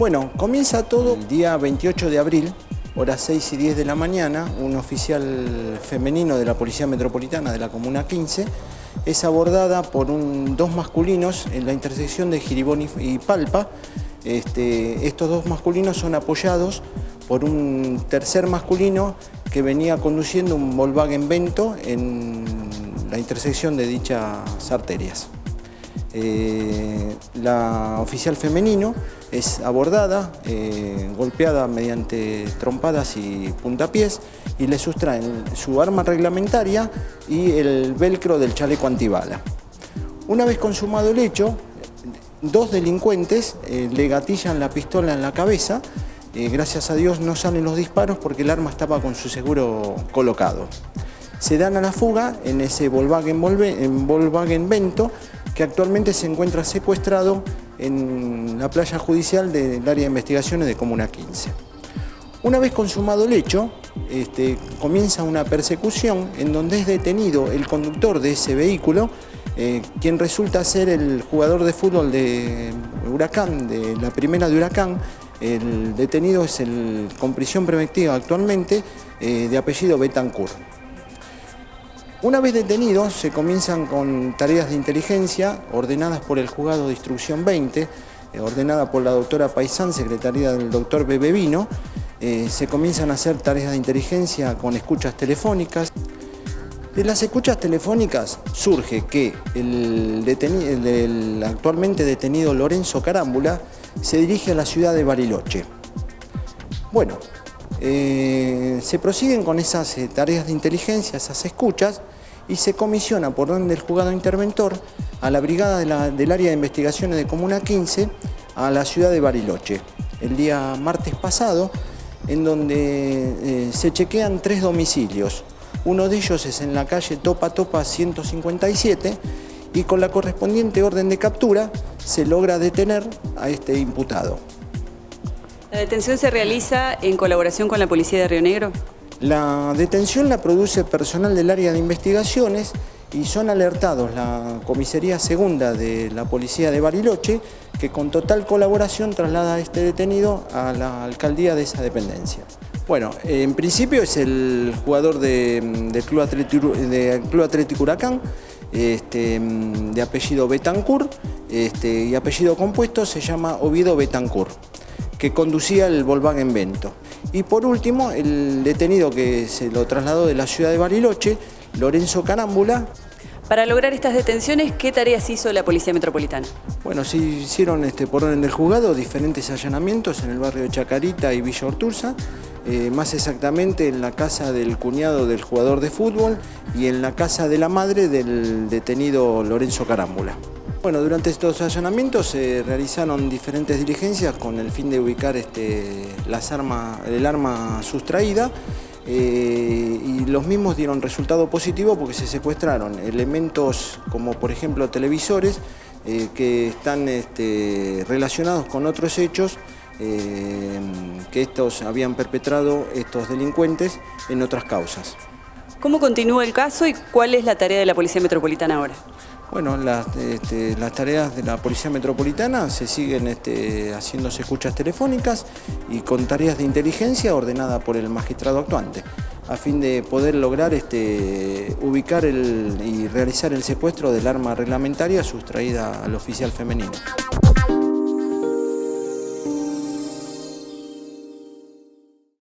Bueno, comienza todo el día 28 de abril, horas 6 y 10 de la mañana, un oficial femenino de la Policía Metropolitana de la Comuna 15 es abordada por dos masculinos en la intersección de Giribón y Palpa. Este, estos dos masculinos son apoyados por un tercer masculino que venía conduciendo un Volkswagen Vento en la intersección de dichas arterias. Eh, la oficial femenino es abordada, eh, golpeada mediante trompadas y puntapiés y le sustraen su arma reglamentaria y el velcro del chaleco antibala. Una vez consumado el hecho, dos delincuentes eh, le gatillan la pistola en la cabeza. gracias a Dios no salen los disparos porque el arma estaba con su seguro colocado. Se dan a la fuga en ese Volkswagen, Volkswagen Vento que actualmente se encuentra secuestrado en la playa judicial del área de investigaciones de Comuna 15. Una vez consumado el hecho, este, comienza una persecución en donde es detenido el conductor de ese vehículo, eh, quien resulta ser el jugador de fútbol de Huracán, de la primera de Huracán. El detenido es el, con prisión preventiva actualmente, eh, de apellido Betancourt. Una vez detenidos, se comienzan con tareas de inteligencia ordenadas por el juzgado de instrucción 20, eh, ordenada por la doctora Paisán, secretaria del doctor Bebevino. Eh, se comienzan a hacer tareas de inteligencia con escuchas telefónicas. De las escuchas telefónicas surge que el, actualmente detenido Lorenzo Carámbula se dirige a la ciudad de Bariloche. Bueno, eh, se prosiguen con esas eh, tareas de inteligencia, esas escuchas, y se comisiona por donde el juzgado interventor a la brigada del área de investigaciones de Comuna 15 a la ciudad de Bariloche. El día martes pasado, en donde eh, se chequean tres domicilios. Uno de ellos es en la calle Topa Topa 157 y con la correspondiente orden de captura se logra detener a este imputado. ¿La detención se realiza en colaboración con la Policía de Río Negro? La detención la produce personal del área de investigaciones y son alertados la Comisaría Segunda de la Policía de Bariloche, que con total colaboración traslada a este detenido a la alcaldía de esa dependencia. Bueno, en principio es el jugador del Club Atlético, Huracán, este, de apellido Betancourt este, y apellido compuesto se llama Oviedo Betancourt que conducía el Volkswagen Vento. Y por último, el detenido que se lo trasladó de la ciudad de Bariloche, Lorenzo Carámbula. Para lograr estas detenciones, ¿qué tareas hizo la Policía Metropolitana? Bueno, se hicieron este, por orden del juzgado diferentes allanamientos en el barrio de Chacarita y Villa Orturza, eh, más exactamente en la casa del cuñado del jugador de fútbol y en la casa de la madre del detenido Lorenzo Carámbula. Bueno, durante estos allanamientos se realizaron diferentes diligencias con el fin de ubicar este, las armas, el arma sustraída eh, y los mismos dieron resultado positivo porque se secuestraron elementos como por ejemplo televisores eh, que están este, relacionados con otros hechos eh, que estos habían perpetrado estos delincuentes en otras causas. ¿Cómo continúa el caso y cuál es la tarea de la Policía Metropolitana ahora? Bueno, este, las, tareas de la Policía Metropolitana se siguen este, haciéndose escuchas telefónicas y con tareas de inteligencia ordenada por el magistrado actuante, a fin de poder lograr este, ubicar y realizar el secuestro del arma reglamentaria sustraída al oficial femenino.